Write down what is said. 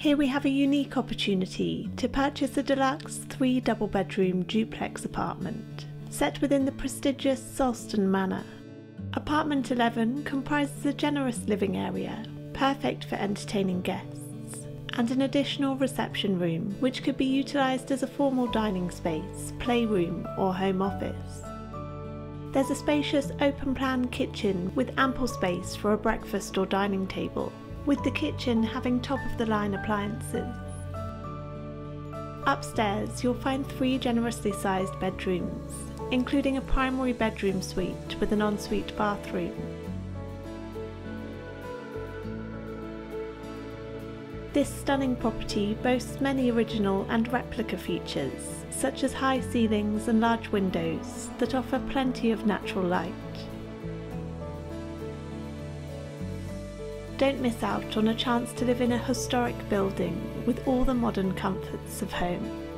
Here we have a unique opportunity to purchase a deluxe three double bedroom duplex apartment set within the prestigious Salston Manor. Apartment 11 comprises a generous living area, perfect for entertaining guests, and an additional reception room which could be utilised as a formal dining space, playroom, or home office. There's a spacious open plan kitchen with ample space for a breakfast or dining table, with the kitchen having top of the line appliances. Upstairs, you'll find three generously sized bedrooms, including a primary bedroom suite with an ensuite bathroom. This stunning property boasts many original and replica features, such as high ceilings and large windows that offer plenty of natural light. Don't miss out on a chance to live in a historic building with all the modern comforts of home.